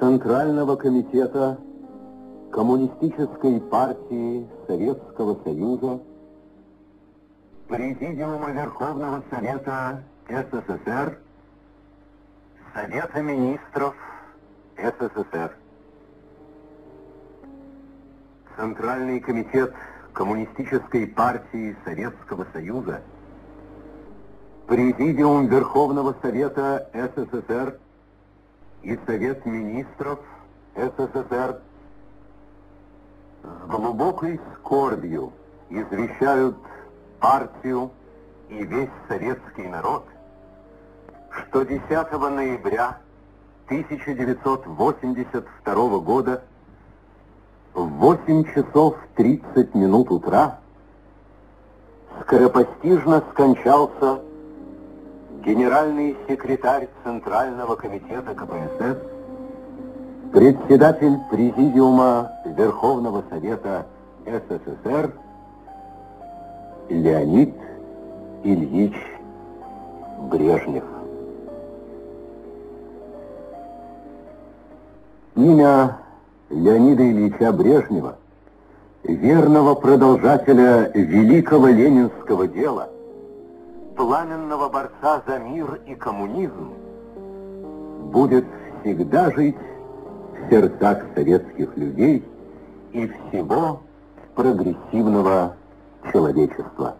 Центрального комитета Коммунистической партии Советского Союза, Президиума Верховного Совета СССР, Совета Министров СССР. Центральный комитет Коммунистической партии Советского Союза, Президиум Верховного Совета СССР и Совет Министров СССР с глубокой скорбью извещают партию и весь советский народ, что 10 ноября 1982 года в 8 часов 30 минут утра скоропостижно скончался генеральный секретарь Центрального комитета КПСС, председатель Президиума Верховного Совета СССР Леонид Ильич Брежнев. Имя Леонида Ильича Брежнева, верного продолжателя великого ленинского дела, пламенного борца за мир и коммунизм, будет всегда жить в сердцах советских людей и всего прогрессивного человечества.